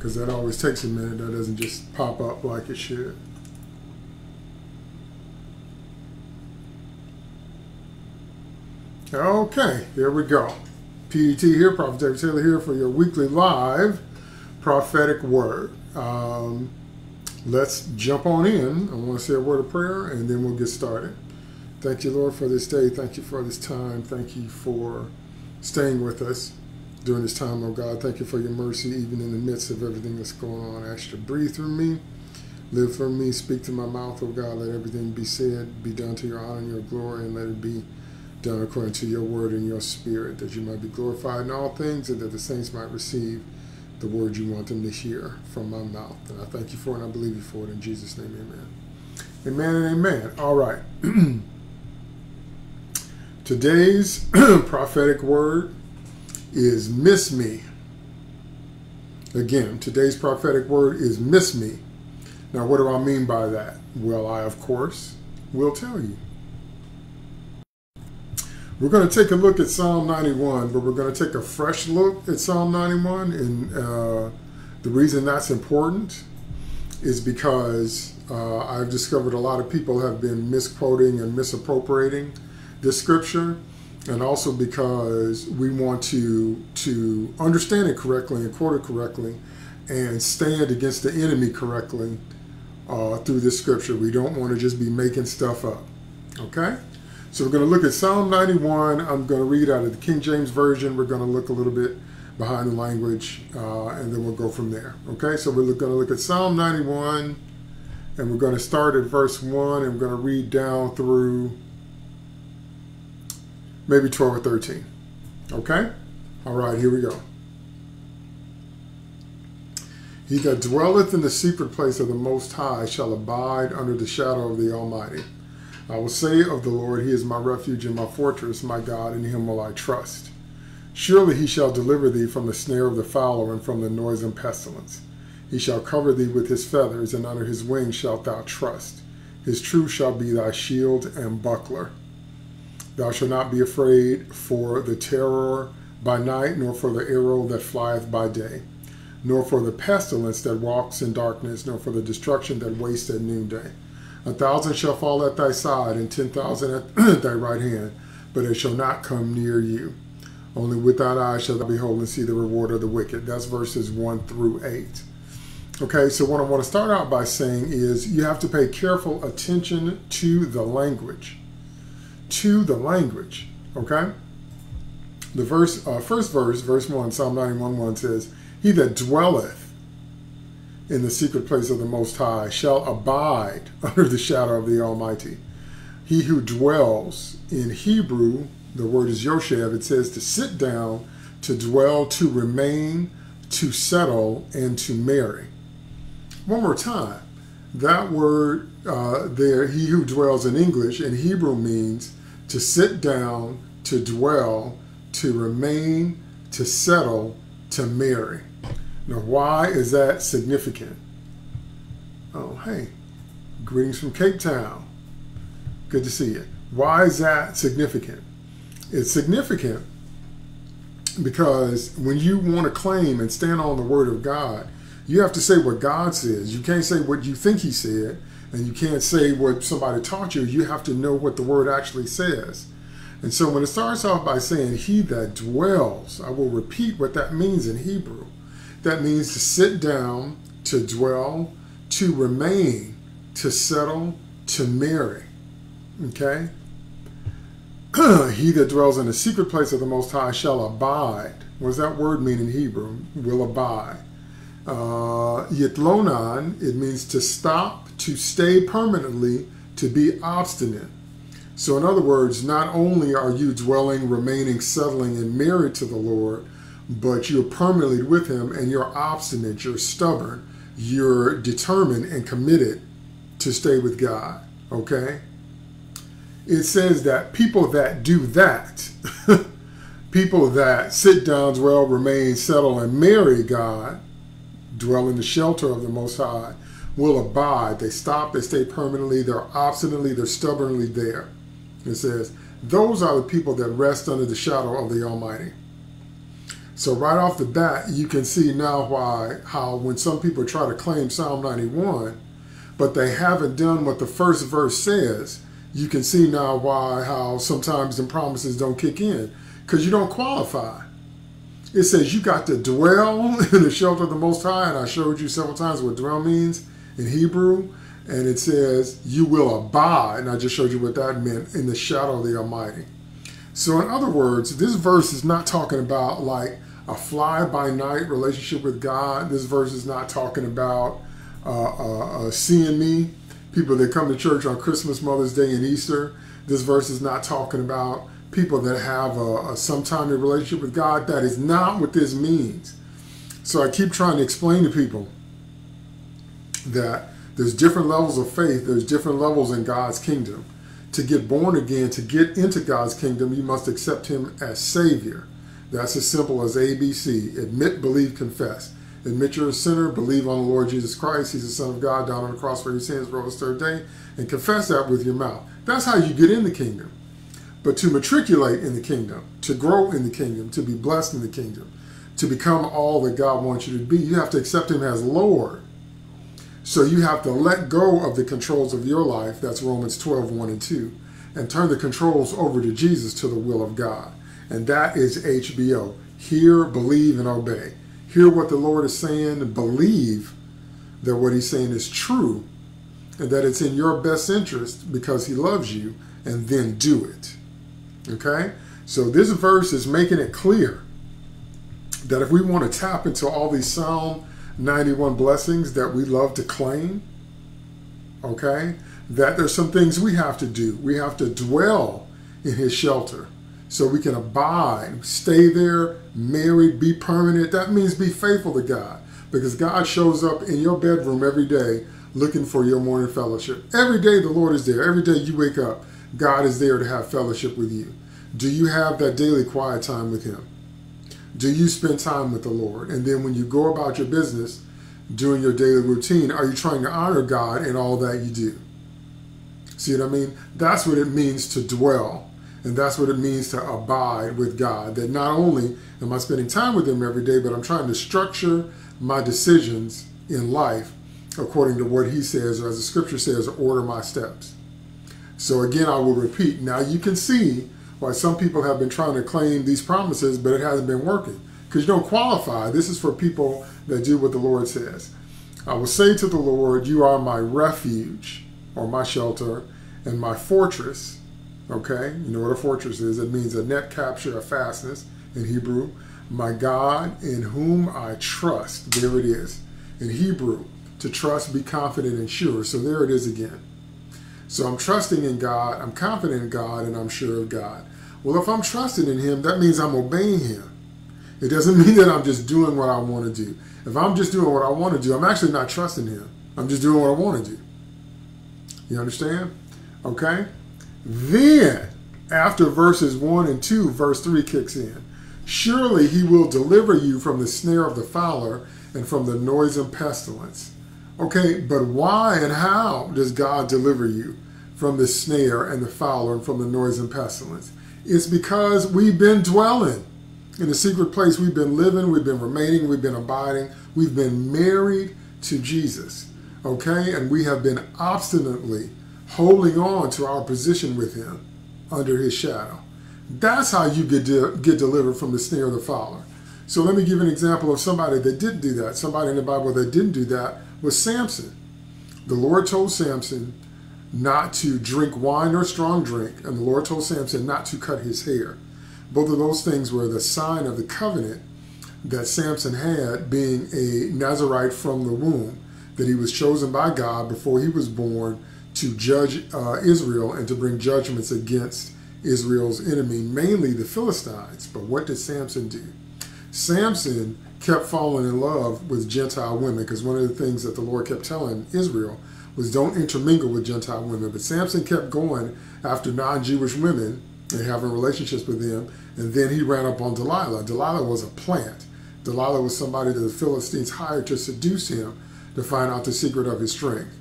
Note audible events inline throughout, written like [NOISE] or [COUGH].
because that always takes a minute. That doesn't just pop up like it should. Okay, there we go. PDT here, Prophet David Taylor here for your weekly live prophetic word. Um, let's jump on in. I want to say a word of prayer and then we'll get started. Thank you, Lord, for this day. Thank you for this time. Thank you for staying with us during this time, oh God. Thank you for your mercy, even in the midst of everything that's going on. I ask you to breathe through me, live through me, speak to my mouth, oh God. Let everything be said, be done to your honor and your glory, and let it be done according to your word and your spirit, that you might be glorified in all things and that the saints might receive the word you want them to hear from my mouth. And I thank you for it and I believe you for it. In Jesus' name, amen. Amen and amen. All right. [CLEARS THROAT] Today's [CLEARS THROAT] prophetic word is miss me. Again, today's prophetic word is miss me. Now, what do I mean by that? Well, I, of course, will tell you. We're going to take a look at Psalm 91, but we're going to take a fresh look at Psalm 91. And uh, the reason that's important is because uh, I've discovered a lot of people have been misquoting and misappropriating this scripture, and also because we want to to understand it correctly and quote it correctly, and stand against the enemy correctly uh, through this scripture. We don't want to just be making stuff up. Okay. So we're going to look at Psalm 91. I'm going to read out of the King James Version. We're going to look a little bit behind the language, uh, and then we'll go from there. Okay, so we're going to look at Psalm 91, and we're going to start at verse 1, and we're going to read down through maybe 12 or 13. Okay? All right, here we go. He that dwelleth in the secret place of the Most High shall abide under the shadow of the Almighty. I will say of the Lord, He is my refuge and my fortress, my God, in Him will I trust. Surely He shall deliver thee from the snare of the fowler and from the noise noisome pestilence. He shall cover thee with His feathers, and under His wings shalt thou trust. His truth shall be thy shield and buckler. Thou shalt not be afraid for the terror by night, nor for the arrow that flieth by day, nor for the pestilence that walks in darkness, nor for the destruction that wastes at noonday. A thousand shall fall at thy side, and ten thousand at [CLEARS THROAT] thy right hand, but it shall not come near you. Only with thine eyes shall thou behold and see the reward of the wicked. That's verses 1 through 8. Okay, so what I want to start out by saying is you have to pay careful attention to the language. To the language, okay? The verse, uh, first verse, verse 1, Psalm 91 1 says, He that dwelleth in the secret place of the Most High shall abide [LAUGHS] under the shadow of the Almighty. He who dwells in Hebrew, the word is Yoshev, it says to sit down, to dwell, to remain, to settle, and to marry. One more time. That word uh, there, he who dwells in English, in Hebrew means to sit down, to dwell, to remain, to settle, to marry. Now, why is that significant? Oh, hey, greetings from Cape Town. Good to see you. Why is that significant? It's significant because when you want to claim and stand on the Word of God, you have to say what God says. You can't say what you think He said, and you can't say what somebody taught you. You have to know what the Word actually says. And so when it starts off by saying, He that dwells, I will repeat what that means in Hebrew. That means to sit down, to dwell, to remain, to settle, to marry. Okay? [CLEARS THROAT] he that dwells in the secret place of the Most High shall abide. What does that word mean in Hebrew? Will abide. Uh, Yitlonan, it means to stop, to stay permanently, to be obstinate. So, in other words, not only are you dwelling, remaining, settling, and married to the Lord, but you're permanently with Him and you're obstinate, you're stubborn, you're determined and committed to stay with God. Okay? It says that people that do that, [LAUGHS] people that sit down, dwell, remain, settle, and marry God, dwell in the shelter of the Most High, will abide. They stop, they stay permanently, they're obstinately, they're stubbornly there. It says, those are the people that rest under the shadow of the Almighty. So right off the bat, you can see now why how when some people try to claim Psalm 91, but they haven't done what the first verse says, you can see now why how sometimes the promises don't kick in because you don't qualify. It says you got to dwell [LAUGHS] in the shelter of the Most High, and I showed you several times what dwell means in Hebrew. And it says you will abide, and I just showed you what that meant in the shadow of the Almighty. So, in other words, this verse is not talking about like a fly by night relationship with God. This verse is not talking about uh, uh, uh, CME, people that come to church on Christmas, Mother's Day, and Easter. This verse is not talking about people that have a, a sometime relationship with God. That is not what this means. So I keep trying to explain to people that there's different levels of faith, there's different levels in God's kingdom. To get born again, to get into God's kingdom, you must accept Him as Savior. That's as simple as ABC admit, believe, confess. Admit you're a sinner, believe on the Lord Jesus Christ. He's the Son of God, down on the cross for your sins, rose third day, and confess that with your mouth. That's how you get in the kingdom. But to matriculate in the kingdom, to grow in the kingdom, to be blessed in the kingdom, to become all that God wants you to be, you have to accept Him as Lord. So you have to let go of the controls of your life, that's Romans 12, 1 and 2, and turn the controls over to Jesus to the will of God and that is HBO. Hear, believe, and obey. Hear what the Lord is saying, believe that what He's saying is true, and that it's in your best interest because He loves you, and then do it. Okay? So this verse is making it clear that if we want to tap into all these Psalm 91 blessings that we love to claim, okay, that there's some things we have to do. We have to dwell in His shelter so we can abide, stay there, married, be permanent. That means be faithful to God because God shows up in your bedroom every day looking for your morning fellowship. Every day the Lord is there. Every day you wake up, God is there to have fellowship with you. Do you have that daily quiet time with Him? Do you spend time with the Lord? And then when you go about your business, doing your daily routine, are you trying to honor God in all that you do? See what I mean? That's what it means to dwell and that's what it means to abide with God. That not only am I spending time with Him every day, but I'm trying to structure my decisions in life according to what He says, or as the scripture says, order my steps. So again, I will repeat. Now you can see why some people have been trying to claim these promises, but it hasn't been working because you don't qualify. This is for people that do what the Lord says. I will say to the Lord, You are my refuge or my shelter and my fortress Okay, you know what a fortress is? It means a net capture, a fastness in Hebrew. My God in whom I trust. There it is. In Hebrew, to trust, be confident, and sure. So there it is again. So I'm trusting in God, I'm confident in God, and I'm sure of God. Well, if I'm trusting in Him, that means I'm obeying Him. It doesn't [LAUGHS] mean that I'm just doing what I want to do. If I'm just doing what I want to do, I'm actually not trusting Him. I'm just doing what I want to do. You understand? Okay? Then, after verses 1 and 2, verse 3 kicks in. Surely he will deliver you from the snare of the fowler and from the noise noisome pestilence. Okay, but why and how does God deliver you from the snare and the fowler and from the noise and pestilence? It's because we've been dwelling in the secret place. We've been living, we've been remaining, we've been abiding, we've been married to Jesus. Okay, and we have been obstinately holding on to our position with him under his shadow. That's how you get, de- get delivered from the snare of the fowler. So let me give an example of somebody that didn't do that. Somebody in the Bible that didn't do that was Samson. The Lord told Samson not to drink wine or strong drink, and the Lord told Samson not to cut his hair. Both of those things were the sign of the covenant that Samson had, being a Nazarite from the womb, that he was chosen by God before he was born to judge uh, Israel and to bring judgments against Israel's enemy, mainly the Philistines. But what did Samson do? Samson kept falling in love with Gentile women because one of the things that the Lord kept telling Israel was don't intermingle with Gentile women. But Samson kept going after non Jewish women and having relationships with them. And then he ran up on Delilah. Delilah was a plant. Delilah was somebody that the Philistines hired to seduce him to find out the secret of his strength.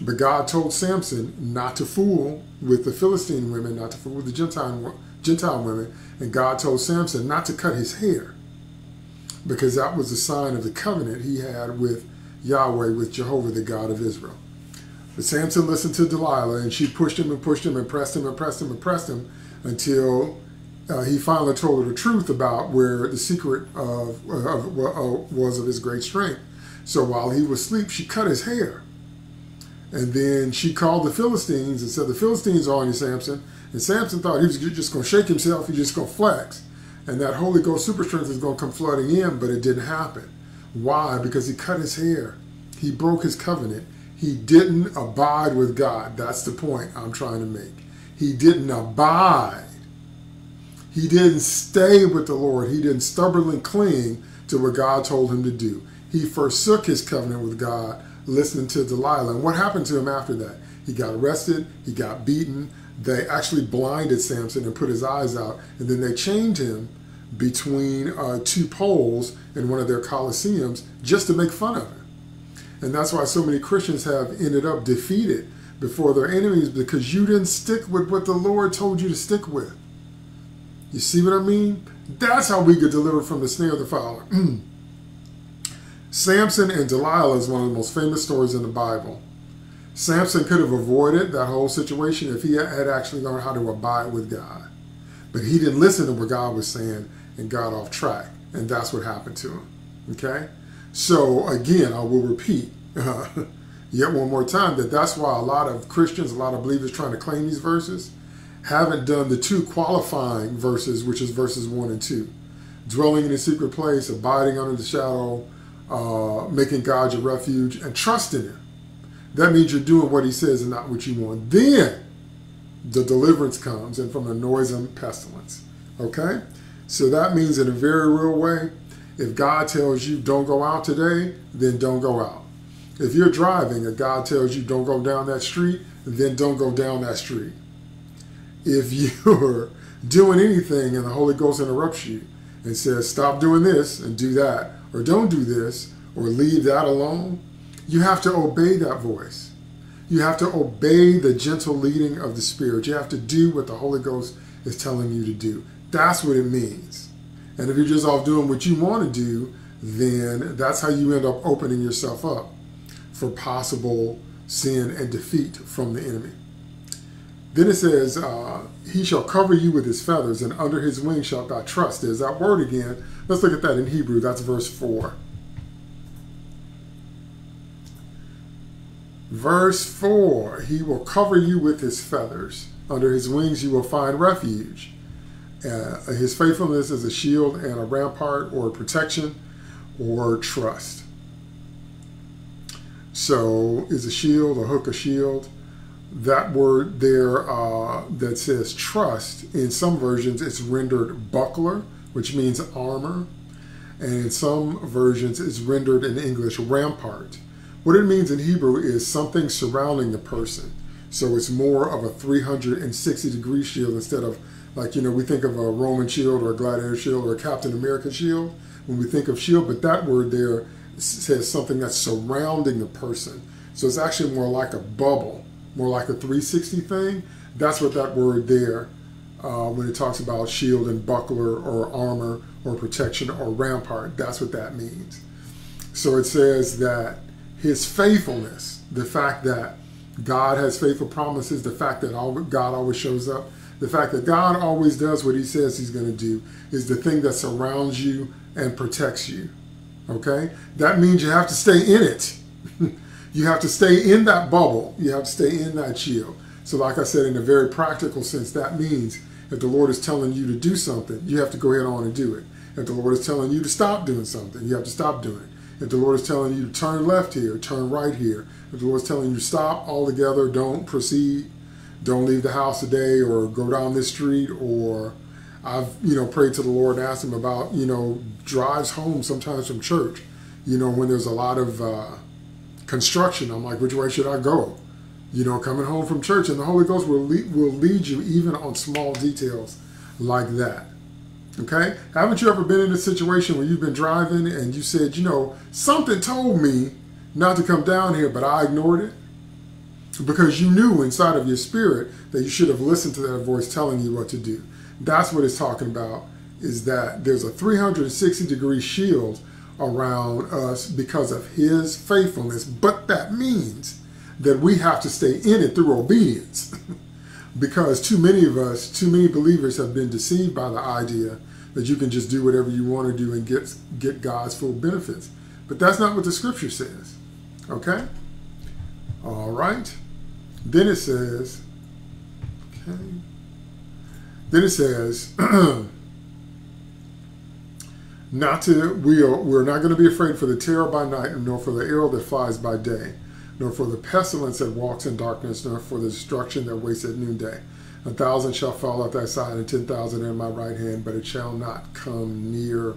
But God told Samson not to fool with the Philistine women, not to fool with the Gentile, Gentile women. And God told Samson not to cut his hair. Because that was a sign of the covenant he had with Yahweh, with Jehovah, the God of Israel. But Samson listened to Delilah, and she pushed him and pushed him and pressed him and pressed him and pressed him until uh, he finally told her the truth about where the secret of, of, of, was of his great strength. So while he was asleep, she cut his hair. And then she called the Philistines and said, The Philistines are on you, Samson. And Samson thought he was just going to shake himself, he's just going to flex. And that Holy Ghost super strength is going to come flooding in, but it didn't happen. Why? Because he cut his hair. He broke his covenant. He didn't abide with God. That's the point I'm trying to make. He didn't abide. He didn't stay with the Lord. He didn't stubbornly cling to what God told him to do. He forsook his covenant with God, listening to Delilah. And what happened to him after that? He got arrested, he got beaten. They actually blinded Samson and put his eyes out, and then they chained him between uh, two poles in one of their coliseums just to make fun of him. And that's why so many Christians have ended up defeated before their enemies because you didn't stick with what the Lord told you to stick with. You see what I mean? That's how we get delivered from the snare of the fowler. [CLEARS THROAT] Samson and Delilah is one of the most famous stories in the Bible. Samson could have avoided that whole situation if he had actually learned how to abide with God. But he didn't listen to what God was saying and got off track. And that's what happened to him. Okay? So, again, I will repeat uh, [LAUGHS] yet one more time that that's why a lot of Christians, a lot of believers trying to claim these verses, haven't done the two qualifying verses, which is verses 1 and 2. Dwelling in a secret place, abiding under the shadow, uh, making God your refuge, and trusting Him. That means you're doing what He says and not what you want. Then the deliverance comes and from the noisome pestilence. Okay? So that means in a very real way, if God tells you don't go out today, then don't go out. If you're driving and God tells you don't go down that street, then don't go down that street. If [LAUGHS] you're doing anything and the Holy Ghost interrupts you and says, stop doing this and do that, or don't do this, or leave that alone, you have to obey that voice. You have to obey the gentle leading of the Spirit. You have to do what the Holy Ghost is telling you to do. That's what it means. And if you're just off doing what you want to do, then that's how you end up opening yourself up for possible sin and defeat from the enemy. Then it says, uh, He shall cover you with his feathers, and under his wings shalt thou trust. There's that word again. Let's look at that in Hebrew. That's verse 4. Verse 4 He will cover you with his feathers. Under his wings you will find refuge. Uh, his faithfulness is a shield and a rampart or protection or trust. So, is a shield, a hook, a shield? That word there uh, that says trust, in some versions it's rendered buckler, which means armor. And in some versions it's rendered in English rampart. What it means in Hebrew is something surrounding the person. So it's more of a 360 degree shield instead of like, you know, we think of a Roman shield or a gladiator shield or a Captain America shield when we think of shield, but that word there says something that's surrounding the person. So it's actually more like a bubble, more like a 360 thing. That's what that word there, uh, when it talks about shield and buckler or armor or protection or rampart, that's what that means. So it says that his faithfulness, the fact that God has faithful promises, the fact that God always shows up, the fact that God always does what he says he's going to do is the thing that surrounds you and protects you. Okay? That means you have to stay in it. [LAUGHS] you have to stay in that bubble. You have to stay in that shield. So, like I said, in a very practical sense, that means if the Lord is telling you to do something, you have to go ahead on and do it. If the Lord is telling you to stop doing something, you have to stop doing it. If the Lord is telling you to turn left here, turn right here. If the Lord is telling you to stop altogether, don't proceed, don't leave the house today, or go down this street, or I've you know prayed to the Lord and asked Him about you know drives home sometimes from church. You know when there's a lot of uh, construction, I'm like, which way should I go? You know, coming home from church, and the Holy Ghost will lead, will lead you even on small details like that. Okay, haven't you ever been in a situation where you've been driving and you said, you know, something told me not to come down here, but I ignored it? Because you knew inside of your spirit that you should have listened to that voice telling you what to do. That's what it's talking about is that there's a 360 degree shield around us because of his faithfulness, but that means that we have to stay in it through obedience. [LAUGHS] because too many of us, too many believers have been deceived by the idea that you can just do whatever you want to do and get get God's full benefits. But that's not what the scripture says. Okay? All right. Then it says, okay. Then it says, [CLEARS THROAT] not to we are we're not going to be afraid for the terror by night, nor for the arrow that flies by day, nor for the pestilence that walks in darkness, nor for the destruction that wastes at noonday. A thousand shall fall at thy side, and ten thousand at my right hand, but it shall not come near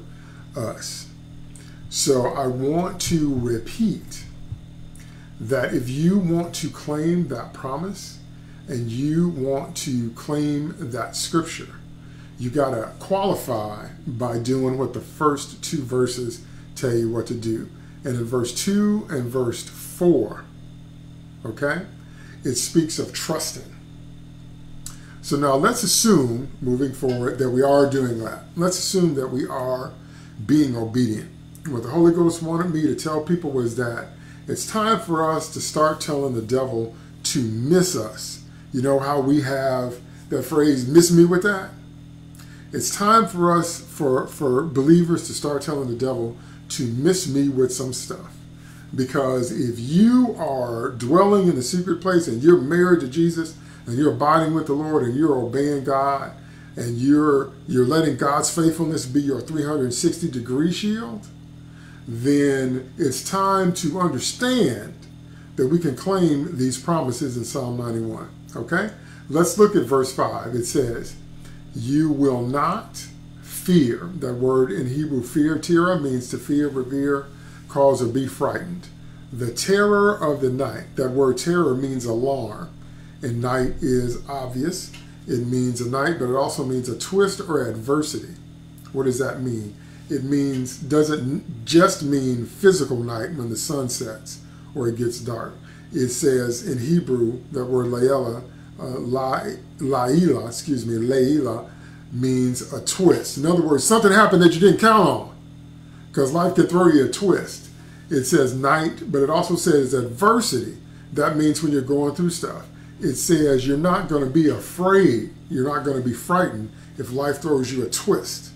us. So I want to repeat that if you want to claim that promise and you want to claim that scripture, you got to qualify by doing what the first two verses tell you what to do. And in verse 2 and verse 4, okay, it speaks of trusting. So now let's assume, moving forward, that we are doing that. Let's assume that we are being obedient. What the Holy Ghost wanted me to tell people was that it's time for us to start telling the devil to miss us. You know how we have that phrase, miss me with that? It's time for us, for, for believers to start telling the devil to miss me with some stuff. Because if you are dwelling in the secret place and you're married to Jesus and you're abiding with the Lord and you're obeying God and you're you're letting God's faithfulness be your 360 degree shield, then it's time to understand that we can claim these promises in Psalm 91. Okay? Let's look at verse 5. It says, You will not fear. That word in Hebrew, fear, tira, means to fear, revere, cause, or be frightened. The terror of the night. That word terror means alarm. And night is obvious. It means a night, but it also means a twist or adversity. What does that mean? It means doesn't just mean physical night when the sun sets or it gets dark. It says in Hebrew that word laela, uh, laila, excuse me, laila means a twist. In other words, something happened that you didn't count on because life can throw you a twist. It says night, but it also says adversity. That means when you're going through stuff. It says you're not going to be afraid. You're not going to be frightened if life throws you a twist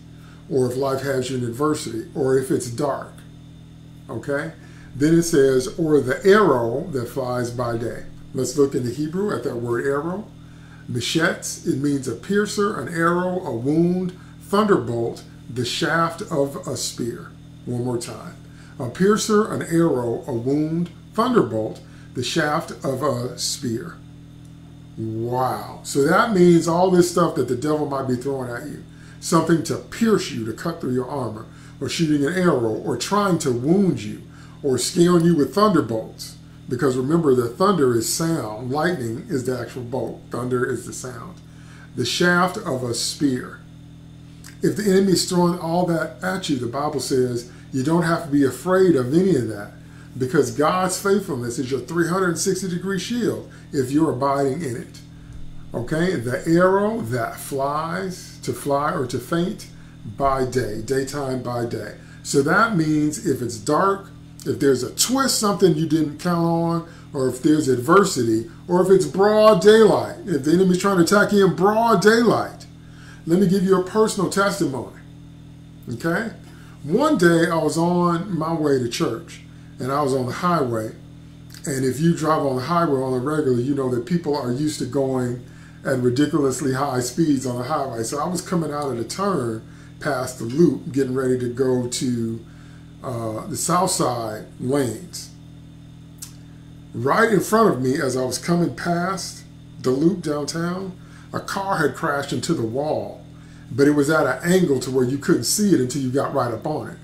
or if life has you in adversity, or if it's dark. Okay? Then it says, or the arrow that flies by day. Let's look in the Hebrew at that word arrow. Meshetz, it means a piercer, an arrow, a wound, thunderbolt, the shaft of a spear. One more time. A piercer, an arrow, a wound, thunderbolt, the shaft of a spear. Wow. So that means all this stuff that the devil might be throwing at you something to pierce you, to cut through your armor, or shooting an arrow, or trying to wound you, or scaling you with thunderbolts. Because remember, the thunder is sound, lightning is the actual bolt, thunder is the sound. The shaft of a spear. If the enemy is throwing all that at you, the Bible says you don't have to be afraid of any of that because God's faithfulness is your 360 degree shield if you're abiding in it. Okay, the arrow that flies to fly or to faint by day, daytime by day. So that means if it's dark, if there's a twist, something you didn't count on, or if there's adversity, or if it's broad daylight, if the enemy's trying to attack you in broad daylight. Let me give you a personal testimony. Okay? One day I was on my way to church and I was on the highway. And if you drive on the highway on a regular, you know that people are used to going at ridiculously high speeds on the highway. So I was coming out of the turn past the loop, getting ready to go to uh, the south side lanes. Right in front of me, as I was coming past the loop downtown, a car had crashed into the wall, but it was at an angle to where you couldn't see it until you got right up on it.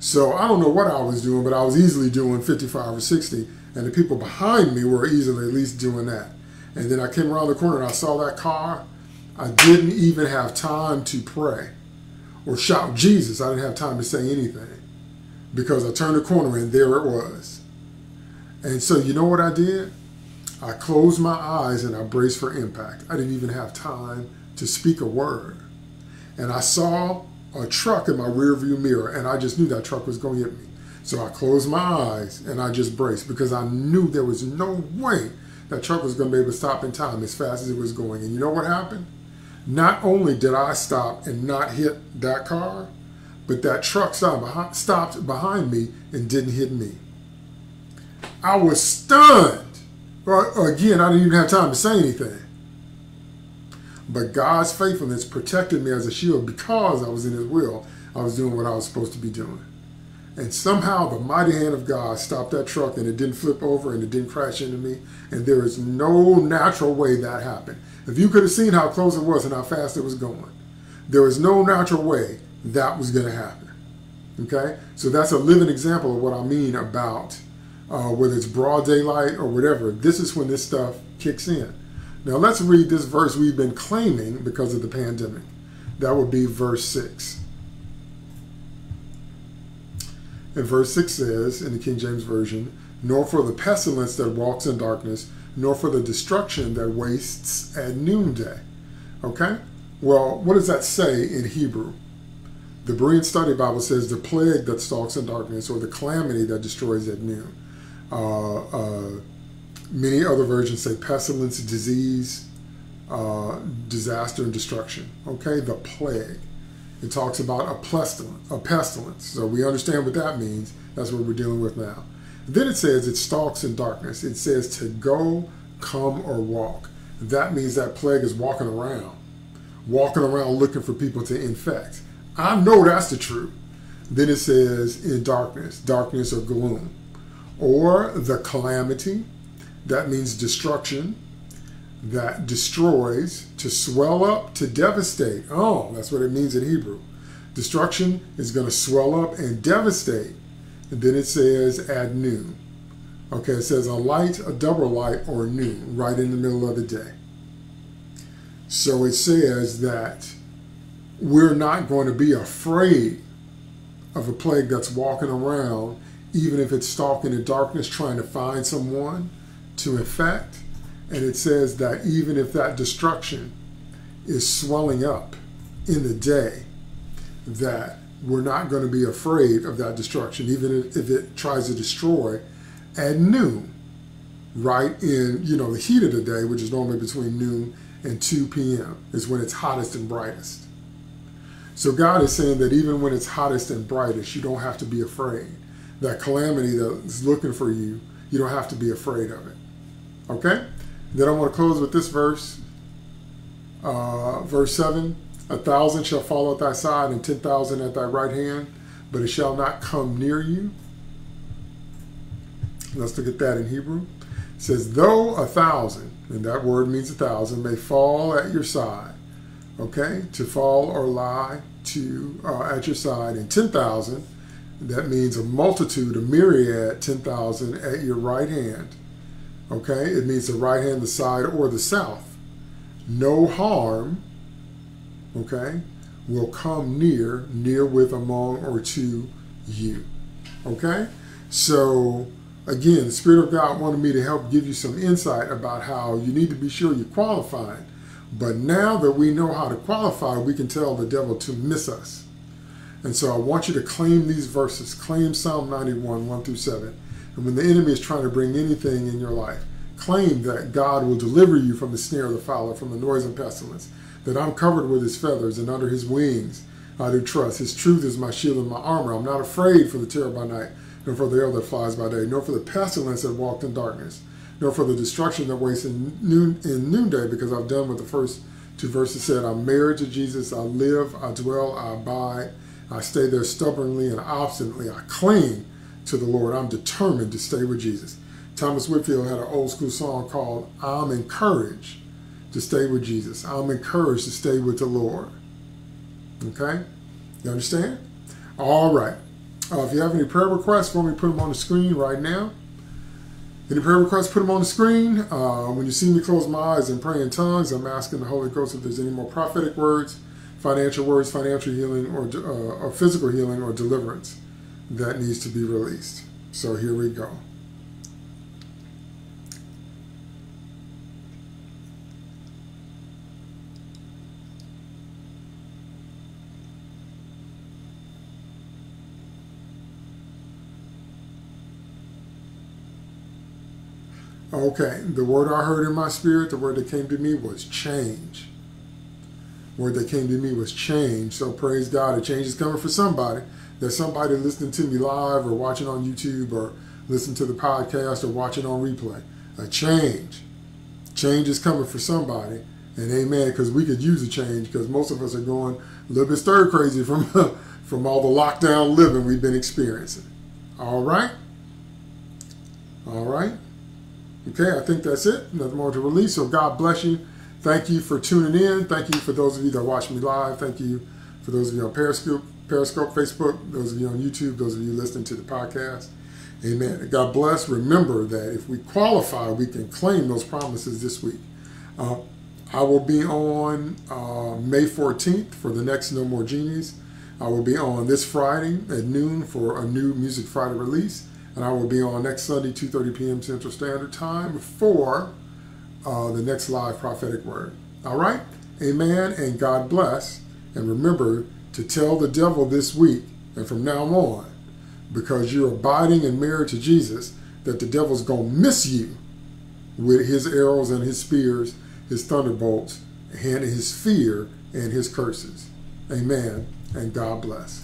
So I don't know what I was doing, but I was easily doing 55 or 60, and the people behind me were easily at least doing that. And then I came around the corner and I saw that car. I didn't even have time to pray or shout Jesus. I didn't have time to say anything because I turned the corner and there it was. And so, you know what I did? I closed my eyes and I braced for impact. I didn't even have time to speak a word. and I saw a truck in my rear view mirror, and I just knew that truck was going to hit me. So I closed my eyes and I just braced because I knew there was no way that truck was going to be able to stop in time as fast as it was going. And you know what happened? Not only did I stop and not hit that car, but that truck stopped behind, me and didn't hit me. I was stunned. Again, I didn't even have time to say anything. But God's faithfulness protected me as a shield because I was in His will. I was doing what I was supposed to be doing. And somehow the mighty hand of God stopped that truck and it didn't flip over and it didn't crash into me. And there is no natural way that happened. If you could have seen how close it was and how fast it was going, there is no natural way that was going to happen. Okay? So that's a living example of what I mean about uh, whether it's broad daylight or whatever. This is when this stuff kicks in. Now let's read this verse we've been claiming because of the pandemic. That would be verse 6. And verse 6 says, in the King James Version, nor for the pestilence that walks in darkness, nor for the destruction that wastes at noonday. Okay? Well, what does that say in Hebrew? The Berean Study Bible says the plague that stalks in darkness or the calamity that destroys at noon. Uh, uh, many other versions say pestilence, disease, uh, disaster, and destruction. Okay? The plague. It talks about a pestilence, a pestilence. So we understand what that means. That's what we're dealing with now. Then it says it stalks in darkness. It says to go, come, or walk. That means that plague is walking around, walking around looking for people to infect. I know that's the truth. Then it says in darkness, darkness or gloom, or the calamity. That means destruction that destroys, to swell up, to devastate. Oh, that's what it means in Hebrew. Destruction is going to swell up and devastate. And then it says at noon. Okay, it says a light, a double light, or noon, right in the middle of the day. So it says that we're not going to be afraid of a plague that's walking around, even if it's stalking in darkness trying to find someone to infect and it says that even if that destruction is swelling up in the day, that we're not going to be afraid of that destruction, even if it tries to destroy at noon, right in you know the heat of the day, which is normally between noon and 2 p.m. is when it's hottest and brightest. So God is saying that even when it's hottest and brightest, you don't have to be afraid. That calamity that is looking for you, you don't have to be afraid of it. Okay? Then I want to close with this verse, uh, verse 7 A thousand shall fall at thy side, and ten thousand at thy right hand, but it shall not come near you. Let's look at that in Hebrew. It says, Though a thousand, and that word means a thousand, may fall at your side, okay, to fall or lie to uh, at your side, and 10,000, that means a multitude, a myriad, 10,000 at your right hand Okay, it means the right hand, the side, or the south. No harm, okay, will come near, near with, among, or to you. Okay? So, again, the Spirit of God wanted me to help give you some insight about how you need to be sure you're qualified. But now that we know how to qualify, we can tell the devil to miss us. And so I want you to claim these verses. Claim Psalm 91, 1 through 7. And when the enemy is trying to bring anything in your life, claim that God will deliver you from the snare of the fowler, from the noise and pestilence, that I'm covered with his feathers and under his wings I do trust. His truth is my shield and my armor. I'm not afraid for the terror by night, nor for the arrow that flies by day, nor for the pestilence that walked in darkness, nor for the destruction that wastes in, noon, in noonday, because I've done what the first two verses said. I'm married to Jesus. I live, I dwell, I abide. I stay there stubbornly and obstinately. I cling to the Lord. I'm determined to stay with Jesus. Thomas Whitfield had an old school song called I'm encouraged to stay with Jesus. I'm encouraged to stay with the Lord. Okay? You understand? All right. Uh, if you have any prayer requests for me, put them on the screen right now. Any prayer requests, put them on the screen. Uh, when you see me close my eyes and pray in tongues, I'm asking the Holy Ghost if there's any more prophetic words, financial words, financial healing, or, uh, or physical healing or deliverance that needs to be released. So here we go. Okay, the word I heard in my spirit, the word that came to me was change. Word that came to me was change. So praise God, a change is coming for somebody. There's somebody listening to me live or watching on YouTube or listening to the podcast or watching on replay. A change. Change is coming for somebody. And amen, because we could use a change because most of us are going a little bit stir crazy [LAUGHS] from, from all the lockdown living we've been experiencing. All right? All right? Okay, I think that's it. Nothing more to release. So God bless you. Thank you for tuning in. Thank you for those of you that watch me live. Thank you for those of you on Periscope, Periscope, Facebook, those of you on YouTube, those of you listening to the podcast. Amen. God bless. Remember that if we qualify, we can claim those promises this week. Uh, I will be on uh, May 14th for the next No More Genies. I will be on this Friday at noon for a new Music Friday release and I will be on next Sunday, 2.30 p.m. Central Standard Time for uh, the next live prophetic word. All right? Amen, and God bless. And remember to tell the devil this week and from now on, because you're abiding and married to Jesus, that the devil's going to miss you with his arrows and his spears, his thunderbolts, and his fear and his curses. Amen, and God bless.